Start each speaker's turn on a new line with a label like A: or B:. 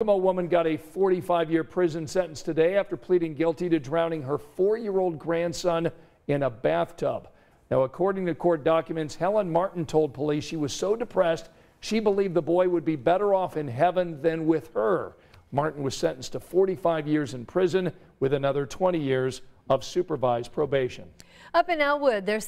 A: A woman got a 45-year prison sentence today after pleading guilty to drowning her four-year-old grandson in a bathtub. Now, according to court documents, Helen Martin told police she was so depressed she believed the boy would be better off in heaven than with her. Martin was sentenced to 45 years in prison with another 20 years of supervised probation.
B: Up in Elwood, there's